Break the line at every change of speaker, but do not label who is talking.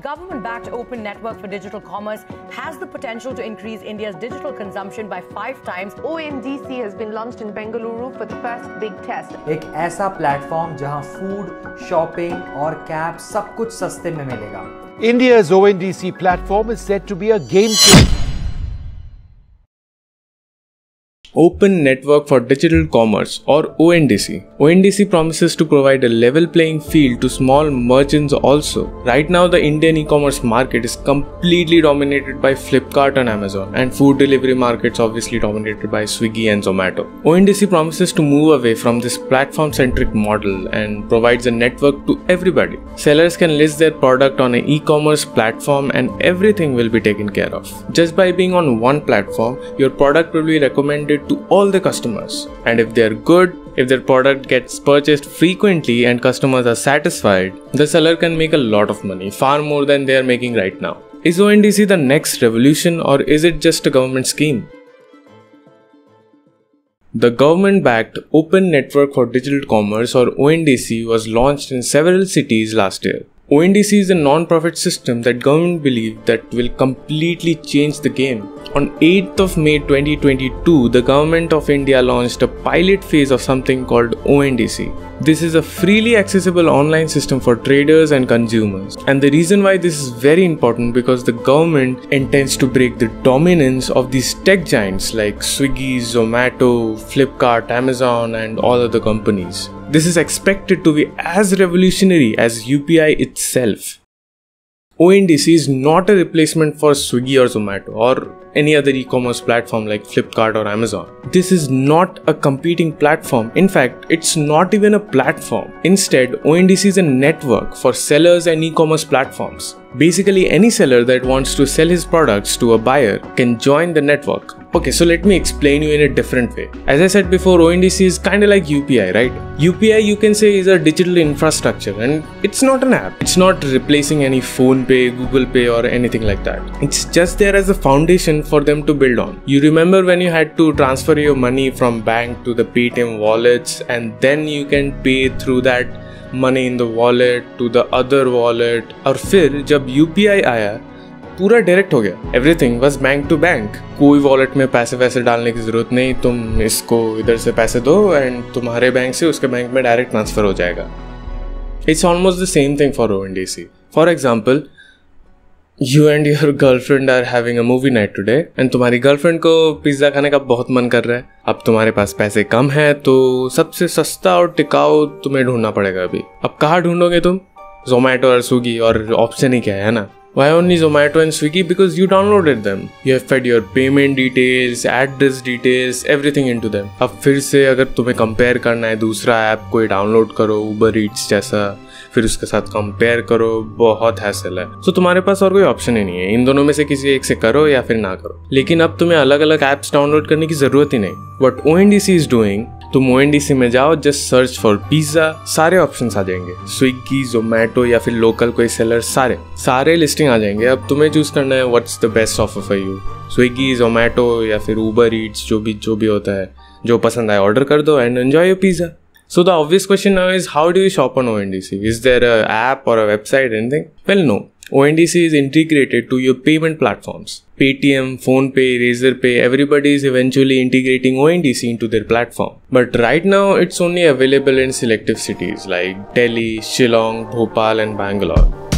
Government backed open network for digital commerce has the potential to increase India's digital consumption by five times.
ONDC has been launched in Bengaluru for the first big test.
एक ऐसा platform जहां food shopping और cab सब कुछ सस्ते में मिलेगा
India's ONDC platform is said to be a game changer.
Open Network for Digital Commerce or ONDC. ONDC promises to provide a level playing field to small merchants also. Right now the Indian e-commerce market is completely dominated by Flipkart and Amazon and food delivery markets obviously dominated by Swiggy and Zomato. ONDC promises to move away from this platform centric model and provides a network to everybody. Sellers can list their product on an e-commerce platform and everything will be taken care of. Just by being on one platform, your product will be recommended to all the customers. And if they are good, if their product gets purchased frequently and customers are satisfied, the seller can make a lot of money, far more than they are making right now. Is ONDC the next revolution or is it just a government scheme? The government backed Open Network for Digital Commerce or ONDC was launched in several cities last year. ONDC is a non-profit system that government believe that will completely change the game. On 8th of May 2022, the government of India launched a pilot phase of something called ONDC. This is a freely accessible online system for traders and consumers. And the reason why this is very important because the government intends to break the dominance of these tech giants like Swiggy, Zomato, Flipkart, Amazon and all other companies. This is expected to be as revolutionary as UPI itself. ONDC is not a replacement for Swiggy or Zomato or any other e-commerce platform like Flipkart or Amazon. This is not a competing platform. In fact, it's not even a platform. Instead, ONDC is a network for sellers and e-commerce platforms. Basically, any seller that wants to sell his products to a buyer can join the network. Okay, so let me explain you in a different way. As I said before, ONDC is kind of like UPI, right? UPI you can say is a digital infrastructure and it's not an app. It's not replacing any PhonePe, Google Pay or anything like that. It's just there as a foundation for them to build on. You remember when you had to transfer your money from bank to the Paytm wallets and then you can pay through that money in the wallet to the other wallet और फिर जब UPI आया पूरा direct हो गया। Everything was bank to bank कोई wallet में पैसे वैसे डालने की ज़रूरत नहीं। तुम इसको इधर से पैसे दो एंड तुम्हारे बैंक से उसके बैंक में डायरेक्ट ट्रांसफ़र हो जाएगा। It's almost the same thing for O N D C for example you and your girlfriend are having a movie night today and तुम्हारी गर्लफ्रेंड को पिज़्ज़ा खाने का बहुत मन कर रहा है। अब तुम्हारे पास पैसे कम है तो सबसे सस्ता और टिकाऊ तुम्हें ढूंढना पड़ेगा अभी। अब कहाँ ढूंढोगे तुम? जोमेटो और स्विगी और ऑप्शन ही क्या है ना? Why only Zomato and Swiggy? Because you downloaded them. You have fed your payment details, address details, everything into them. अब फिर से अगर तुम्हें कंपेयर करना है दूसरा ऐप कोई डाउनलोड करो उबर ईट्स जैसा फिर उसके साथ कंपेयर करो बहुत हैसल है तो तुम्हारे पास और कोई ऑप्शन ही नहीं है इन दोनों में से किसी एक से करो या फिर ना करो लेकिन अब तुम्हें अलग अलग एप्स डाउनलोड करने की ज़रूरत ही नहीं but O N D C is doing तुम ओ में जाओ जस्ट सर्च फॉर पिज्जा सारे ऑप्शन आ जाएँगे स्विगी जोमेटो या फिर लोकल कोई सेलर सारे सारे लिस्टिंग आ जाएँगे अब तुम्हें चूज़ करना है what's the best offer for you Swiggy Zomato या फिर ऊबर ईट्स जो भी जो भी होता है, जो पसंद आए ऑर्डर कर दो and enjoy your pizza So the obvious question now is, how do you shop on ONDC? Is there a app or a website anything? Well, no. ONDC is integrated to your payment platforms. Paytm, PhonePe, Razorpay, everybody is eventually integrating ONDC into their platform. But right now, it's only available in selective cities like Delhi, Shillong, Bhopal, and Bangalore.